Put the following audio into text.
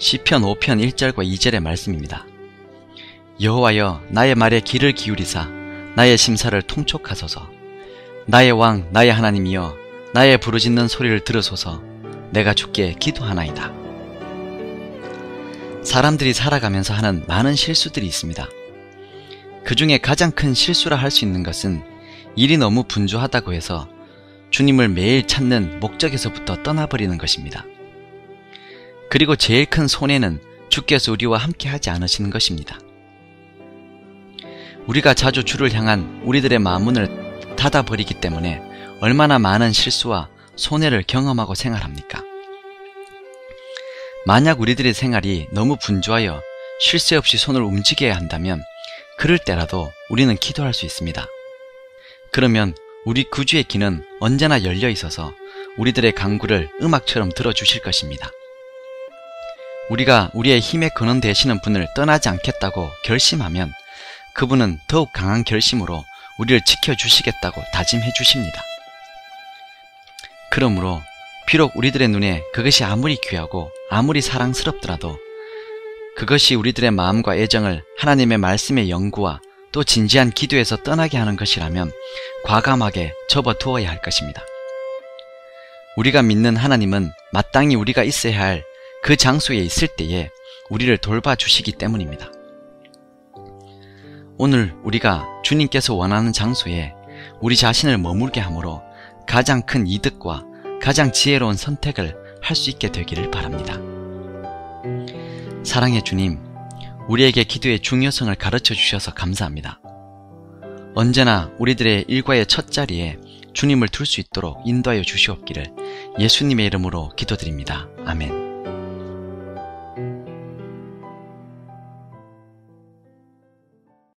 시편 5편 1절과 2절의 말씀입니다. 여호와여 나의 말에 귀를 기울이사 나의 심사를 통촉하소서 나의 왕 나의 하나님이여 나의 부르짖는 소리를 들으소서 내가 주께 기도하나이다. 사람들이 살아가면서 하는 많은 실수들이 있습니다. 그 중에 가장 큰 실수라 할 수 있는 것은 일이 너무 분주하다고 해서 주님을 매일 찾는 목적에서부터 떠나버리는 것입니다. 그리고 제일 큰 손해는 주께서 우리와 함께 하지 않으시는 것입니다. 우리가 자주 주를 향한 우리들의 마음문을 닫아버리기 때문에 얼마나 많은 실수와 손해를 경험하고 생활합니까? 만약 우리들의 생활이 너무 분주하여 쉴 새 없이 손을 움직여야 한다면 그럴 때라도 우리는 기도할 수 있습니다. 그러면 우리 구주의 귀는 언제나 열려 있어서 우리들의 강구를 음악처럼 들어주실 것입니다. 우리가 우리의 힘의 근원 되시는 분을 떠나지 않겠다고 결심하면 그분은 더욱 강한 결심으로 우리를 지켜주시겠다고 다짐해 주십니다. 그러므로 비록 우리들의 눈에 그것이 아무리 귀하고 아무리 사랑스럽더라도 그것이 우리들의 마음과 애정을 하나님의 말씀의 연구와 또 진지한 기도에서 떠나게 하는 것이라면 과감하게 접어두어야 할 것입니다. 우리가 믿는 하나님은 마땅히 우리가 있어야 할 그 장소에 있을 때에 우리를 돌봐주시기 때문입니다. 오늘 우리가 주님께서 원하는 장소에 우리 자신을 머물게 하므로 가장 큰 이득과 가장 지혜로운 선택을 할 수 있게 되기를 바랍니다. 사랑의 주님, 우리에게 기도의 중요성을 가르쳐 주셔서 감사합니다. 언제나 우리들의 일과의 첫 자리에 주님을 둘 수 있도록 인도하여 주시옵기를 예수님의 이름으로 기도드립니다. 아멘.